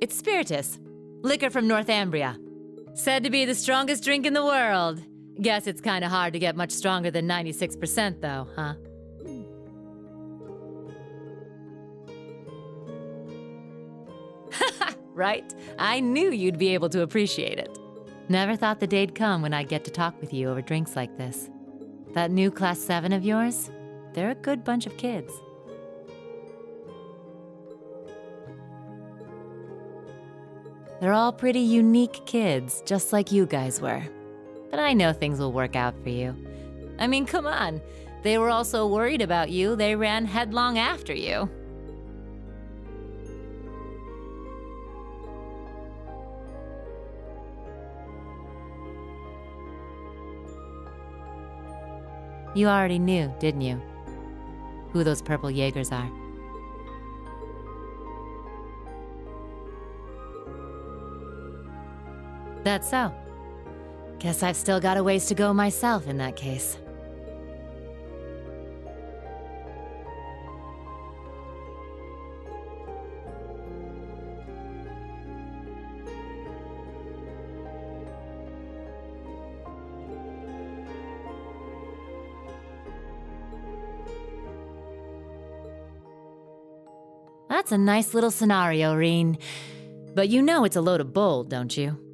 It's spiritus, liquor from Northambria. Said to be the strongest drink in the world. Guess it's kind of hard to get much stronger than 96%, though, huh? right? I knew you'd be able to appreciate it. Never thought the day'd come when I'd get to talk with you over drinks like this. That new Class 7 of yours, they're a good bunch of kids. They're all pretty unique kids, just like you guys were. But I know things will work out for you. I mean, come on. They were all so worried about you, they ran headlong after you. You already knew, didn't you? Who those purple Jaegers are. That's so. Guess I've still got a ways to go myself in that case. That's a nice little scenario, Rean. But you know it's a load of bull, don't you?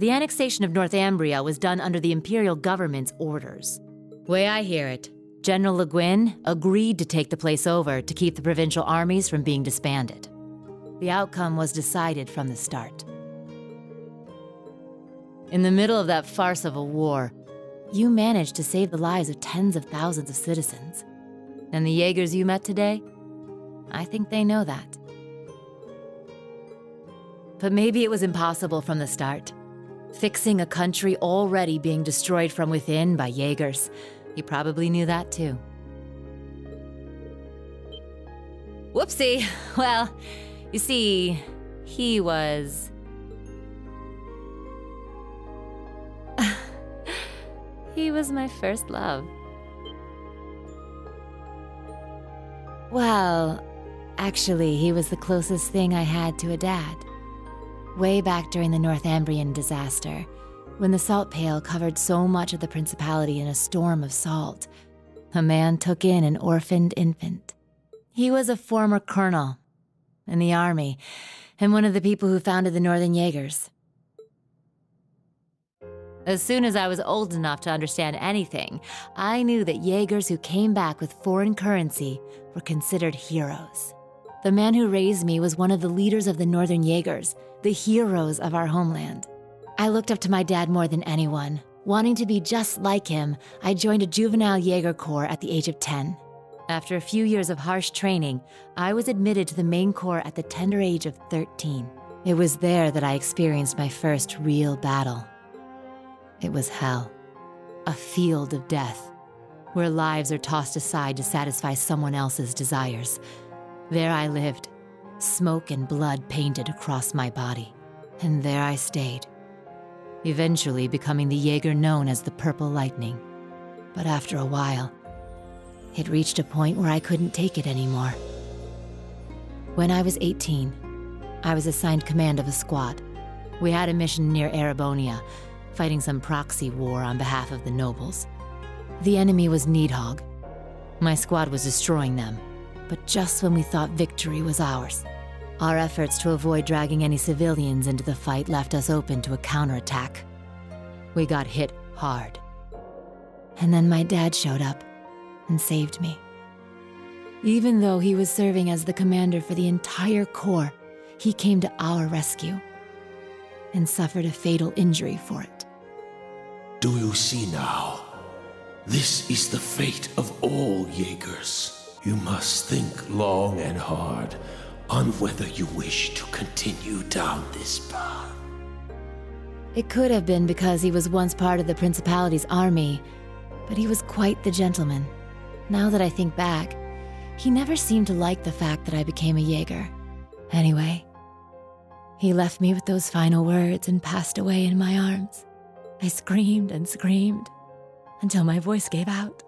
The annexation of Northambria was done under the Imperial government's orders. Way I hear it, General Le Guin agreed to take the place over to keep the provincial armies from being disbanded. The outcome was decided from the start. In the middle of that farce of a war, you managed to save the lives of tens of thousands of citizens. And the Jaegers you met today? I think they know that. But maybe it was impossible from the start. Fixing a country already being destroyed from within by Jaegers. You probably knew that too. Whoopsie. Well, you see, he was. he was my first love. Well, actually, he was the closest thing I had to a dad. Way back during the Northambrian disaster, when the Salt Pale covered so much of the Principality in a storm of salt, a man took in an orphaned infant. He was a former colonel in the army and one of the people who founded the Northern Jaegers. As soon as I was old enough to understand anything, I knew that Jaegers who came back with foreign currency were considered heroes. The man who raised me was one of the leaders of the Northern Jaegers, the heroes of our homeland. I looked up to my dad more than anyone. Wanting to be just like him, I joined a juvenile Jaeger Corps at the age of 10. After a few years of harsh training, I was admitted to the main corps at the tender age of 13. It was there that I experienced my first real battle. It was hell, a field of death, where lives are tossed aside to satisfy someone else's desires. There I lived, smoke and blood painted across my body. And there I stayed, eventually becoming the Jaeger known as the Purple Lightning. But after a while, it reached a point where I couldn't take it anymore. When I was 18, I was assigned command of a squad. We had a mission near Erebonia, fighting some proxy war on behalf of the nobles. The enemy was Needhog. My squad was destroying them, but just when we thought victory was ours. Our efforts to avoid dragging any civilians into the fight left us open to a counterattack. We got hit hard. And then my dad showed up and saved me. Even though he was serving as the commander for the entire Corps, he came to our rescue and suffered a fatal injury for it. Do you see now? This is the fate of all Jaegers. You must think long and hard on whether you wish to continue down this path. It could have been because he was once part of the Principality's army, but he was quite the gentleman. Now that I think back, he never seemed to like the fact that I became a Jaeger. Anyway, he left me with those final words and passed away in my arms. I screamed and screamed until my voice gave out,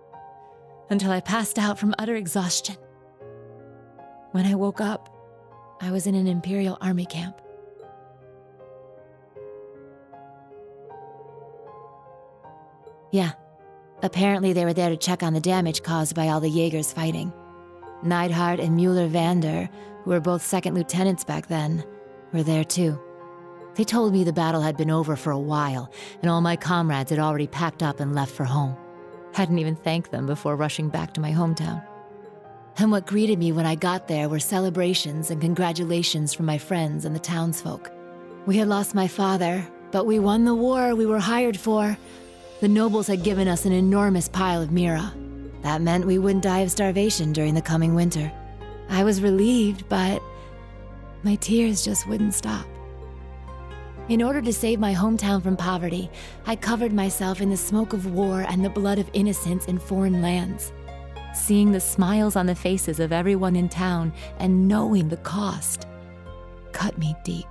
until I passed out from utter exhaustion. When I woke up, I was in an Imperial Army camp. Yeah, apparently they were there to check on the damage caused by all the Jaegers fighting. Neithardt and Mueller Vander, who were both second lieutenants back then, were there too. They told me the battle had been over for a while, and all my comrades had already packed up and left for home. Hadn't even thanked them before rushing back to my hometown. And what greeted me when I got there were celebrations and congratulations from my friends and the townsfolk. We had lost my father, but we won the war we were hired for. The nobles had given us an enormous pile of mira. That meant we wouldn't die of starvation during the coming winter. I was relieved, but my tears just wouldn't stop. In order to save my hometown from poverty, I covered myself in the smoke of war and the blood of innocents in foreign lands. Seeing the smiles on the faces of everyone in town and knowing the cost cut me deep.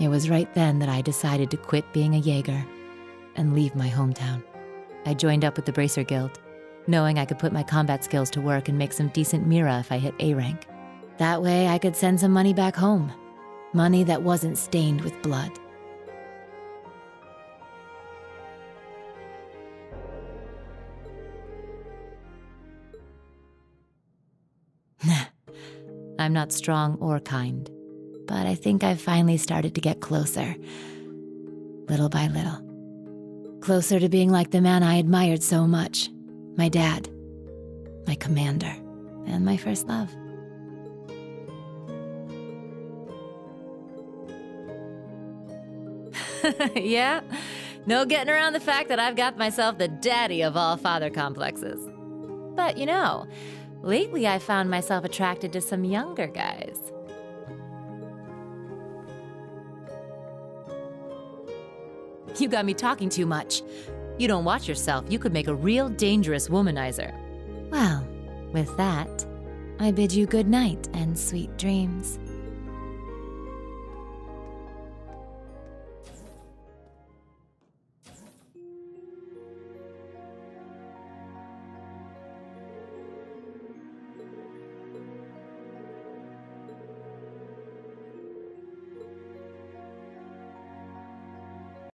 It was right then that I decided to quit being a Jaeger and leave my hometown. I joined up with the Bracer Guild, knowing I could put my combat skills to work and make some decent Mira if I hit A rank. That way, I could send some money back home. Money that wasn't stained with blood. I'm not strong or kind, but I think I've finally started to get closer. Little by little. Closer to being like the man I admired so much my dad, my commander, and my first love. yeah, no getting around the fact that I've got myself the daddy of all father complexes. But you know, lately I found myself attracted to some younger guys. You got me talking too much. You don't watch yourself, you could make a real dangerous womanizer. Well, with that, I bid you good night and sweet dreams.